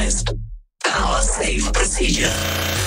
customized power safe procedure.